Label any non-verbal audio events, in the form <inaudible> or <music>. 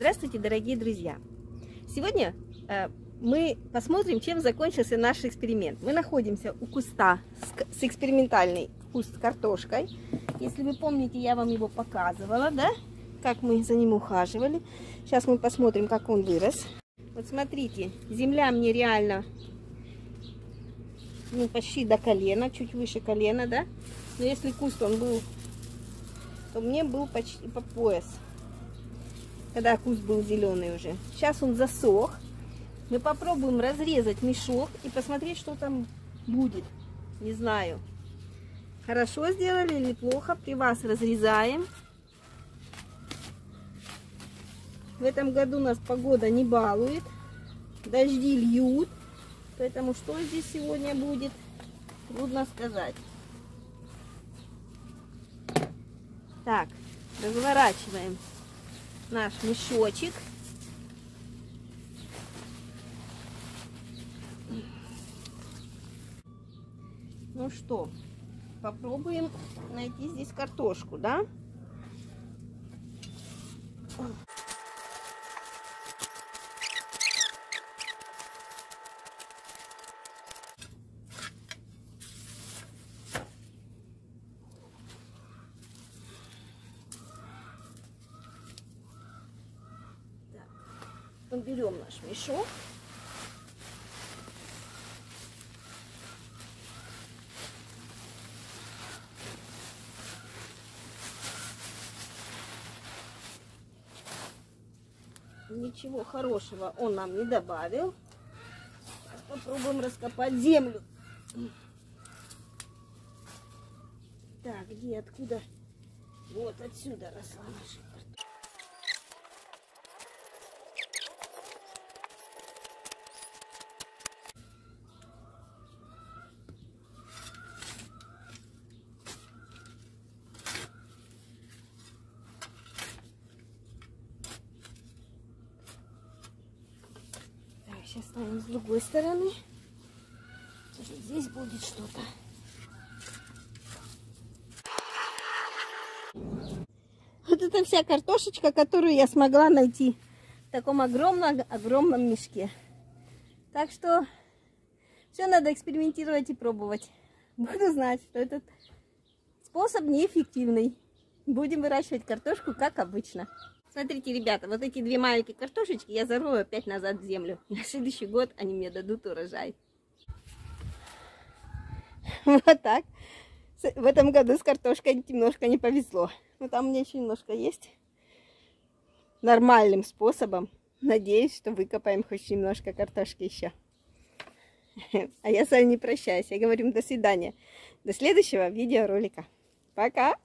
Здравствуйте, дорогие друзья! Сегодня э, мы посмотрим, чем закончился наш эксперимент. Мы находимся у куста с, с экспериментальной куст с картошкой. Если вы помните, я вам его показывала, да? Как мы за ним ухаживали. Сейчас мы посмотрим, как он вырос. Вот смотрите, земля мне реально ну, почти до колена, чуть выше колена, да? Но если куст он был, то мне был почти по пояс когда куст был зеленый уже. Сейчас он засох. Мы попробуем разрезать мешок и посмотреть, что там будет. Не знаю, хорошо сделали или плохо. При вас разрезаем. В этом году нас погода не балует. Дожди льют. Поэтому что здесь сегодня будет, трудно сказать. Так, разворачиваем наш мешочек. Ну что, попробуем найти здесь картошку, да? Берем наш мешок. Ничего хорошего он нам не добавил. Сейчас попробуем раскопать землю. Так, где, откуда? Вот отсюда росла наша Сейчас ставим с другой стороны. Здесь будет что-то. Вот это вся картошечка, которую я смогла найти в таком огромном-огромном мешке. Так что все надо экспериментировать и пробовать. Буду знать, что этот способ неэффективный. Будем выращивать картошку, как обычно. Смотрите, ребята, вот эти две маленькие картошечки я зарою опять назад в землю. <laughs> На следующий год они мне дадут урожай. <laughs> Вот так. В этом году с картошкой немножко не повезло. Но там у меня еще немножко есть. Нормальным способом. Надеюсь, что выкопаем хоть немножко картошки еще. <laughs> А я с вами не прощаюсь. Я говорю до свидания. До следующего видеоролика. Пока!